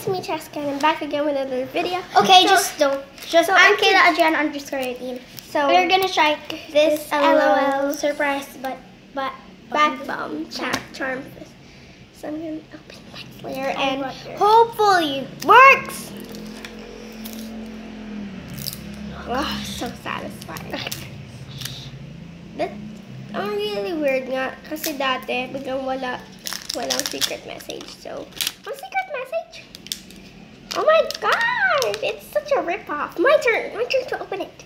it's me, Cheska, and I'm back again with another video. Okay, So- just don't. Just so I'm Kaela Adrian underscore 18. So We're gonna try this, this LOL, LOL surprise, but but bath bomb cha- charm. So I'm gonna open the next layer and hopefully it works. Oh, so satisfying. i'm really weird nga kasi dati biglang wala walang secret message. So, oh, secret message? Oh my god! It's such a rip-off. My turn. My turn to open it.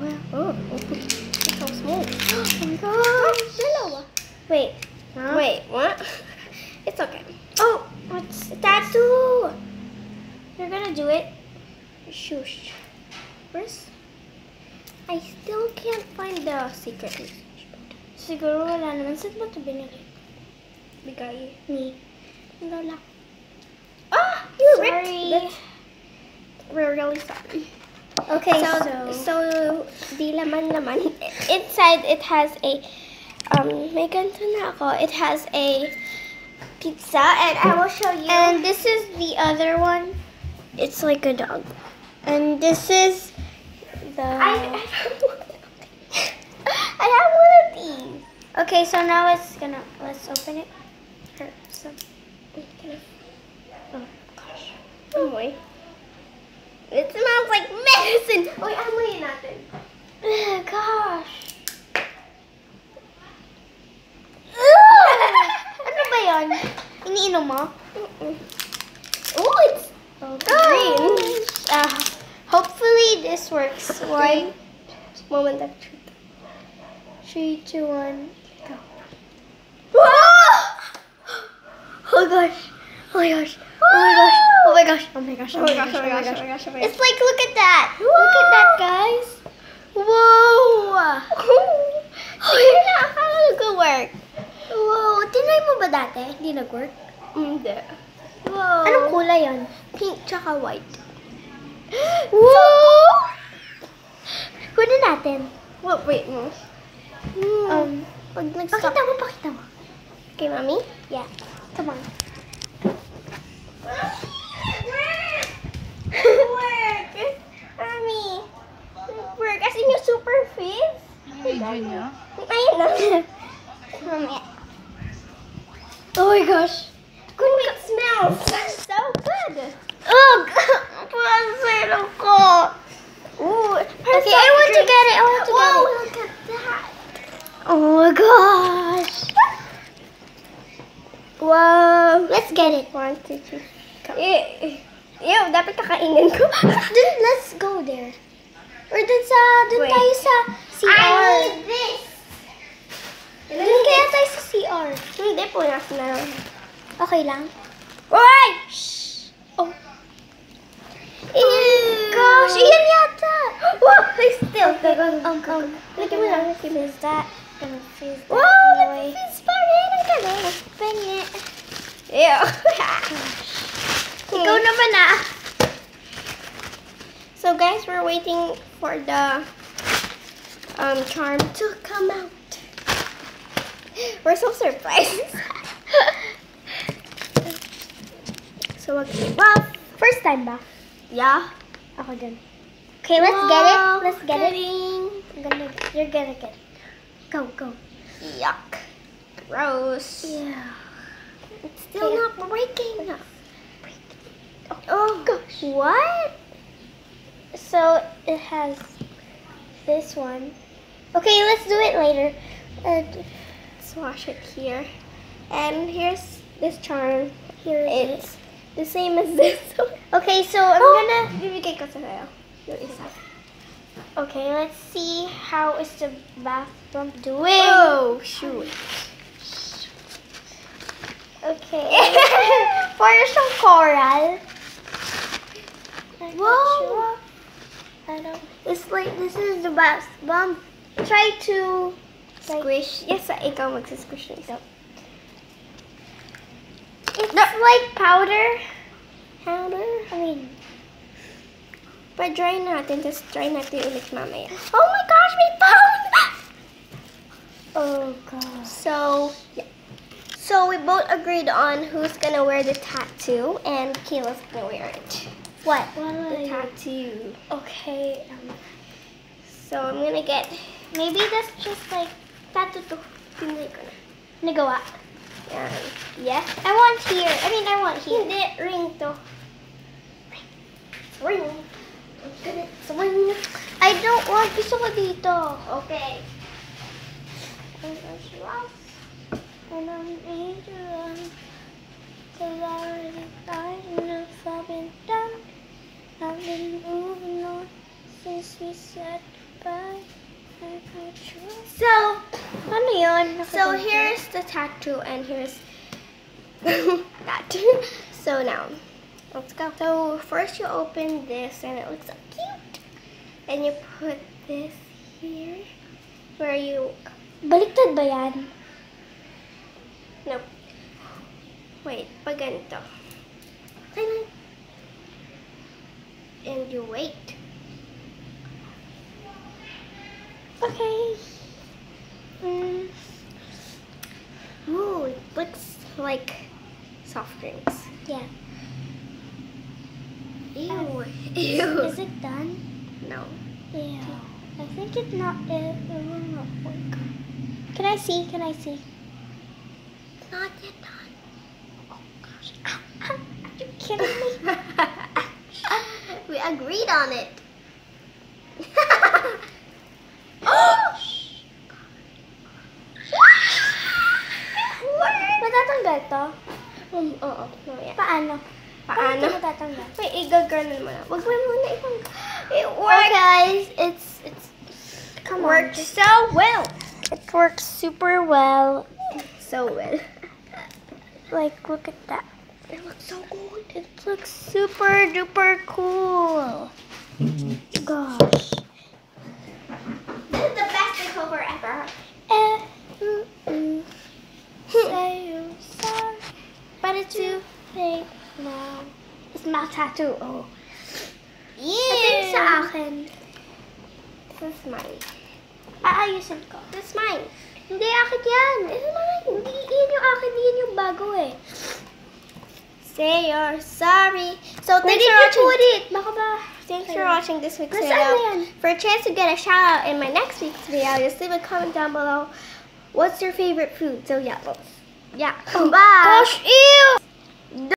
Well, oh, it's so smooth. Oh my gosh! Dalawa. Wait, Huh? wait, what? It's okay. Oh, what's Tattoo! you're gonna do it? Shush. Where's... I still can't find the secret message. Siguro wala naman. Saan ba ito binili? Bigay. Ni. Wala. Ah! You Sorry. ripped! That's, we're really sorry. Okay, so, so, so, di laman laman. Inside, it has a, um, may ganito na ako. It has a pizza, and I will show you. and this is the other one. it's like a dog. And this is the I, I, have one. I have one of these. Okay, so now it's gonna let's open it. So Oh, gosh. Amoy. It smells like medicine. Uy, amoy natin. Ugh, gosh. ano ba yan? Iniinom mo? Mm-mm. Oh, it's Oh, green. Uh, hopefully this works. One, Moment of truth. three, two, one, go. Oh. Oh gosh. Oh my gosh. Oh my gosh. Oh my gosh. Oh my gosh, oh my gosh, oh my gosh, oh my gosh. It's like, look at that. Look at that, guys. Whoa. Sige na, akala ko work. Whoa. Tinry mo ba dati? Hindi nag-work? Hindi. Wow. Anong kulay yan? Pink tsaka white. Whoa! Kunin natin. What, wait mo. Um, Pag nag-stop. pakita mo, pakita mo. Okay, mommy? Yeah. Come on. Work! Mommy! Work! As in yung super fizz? Video niya? Ayun na. Oh my gosh. It smells so good. Ugh! Pansin ko. Ooh, Okay, I want to get it. I want to Whoa, get it. look at that. Oh my gosh. Wow. Let's get it. One, two, three. Eh, Ew, dapat kakainin ko. Then let's go there. Or dun sa, dun Wait. tayo sa CR. I need this. Dun kaya tayo sa CR. Hindi po, nasa na lang. Okay lang? Uy! Oh. Ew. Gosh, iyan yata. Wow, I still. Um, um, Lagyan mo lang. Fizz that. Gonna fizz that Wow, nag-fizz pa rin. Ang galing. Bang it. Ew. Ikaw naman ah. So guys, we're waiting for the um charm to come out. We're so surprised. so okay. Well, first time ba? yeah. Ako din. Okay, let's get it. Let's get it. I'm gonna, you're gonna get it. Go, go. Yuck. Gross. Yeah. It's still not breaking. Oh gosh. What? So it has this one. Okay, let's do it later. Uh, Let's wash it here. And here's this charm. here it is. It's the same as this. Okay, so I'm Oh, gonna. Bibigay ko sa'yo. Yung isa. Okay, let's see how is the bath bomb doing. Oh, shoot. Okay. For some coral. I'm Whoa. sure. I don't. It's like this is the best. bomb. Try to like, Squish. Yes, ikaw magsisquish na isa. It's not like powder. Powder. I mean, Pa-dry natin, tapos try natin ulit mamaya. oh my gosh, we found. Oh gosh. So, yeah. So we both agreed on who's gonna wear the tattoo, and Kaela's gonna wear it. What? The tattoo. Okay. Um, So I'm gonna get. maybe that's just like Tattoo to. gonna na. nagawa. Yan. Yes. I want here. I mean, I want here. Hindi, ring to. Ring. It's ring. I don't want. Gusto ko dito. Okay. And I'm angel. Cause I already died enough. I've been down. I've been moving on since we said goodbye. I could trust. So, so here's the tattoo, and here's that. So now, let's go. So first you open this, and it looks so cute. And you put this here, where you Baliktad ba yan? No. Wait, pag ganito. And you wait. Okay. Mm. Ooh, it looks like soft drinks. Yeah. Ew. Is Ew. it done? No. Yeah. I think it's not. It, it will not work. Can I see? Can I see? Not yet done. Oh gosh. Are you kidding me? agreed on it. Matatanggal to? um, oo, mamaya. Paano? Paano? Paano matatanggal? Wait, igaganon mo na. Wag mo muna itong... It Oh, worked. guys, it's it's come on. worked so well. It works super well. So well. Like, look at that. It looks so good. It looks super duper cool. Gosh. This is the best makeover ever. Eh, mm, mm. Say you're sorry, But it's too late now. It's my tattoo. Oh. Yeah. I think akin. This is mine. Aayusin ko. This is mine. Hindi, akin yan. This is mine. Hindi, yun yung akin. Yun yung bago eh. Say you're sorry. So thanks for you watching. put it? Thanks for watching this week's video. For a chance to get a shout out in my next week's video, just leave a comment down below. What's your favorite food? So yeah, well, yeah. Oh, Bye. Gosh, ew!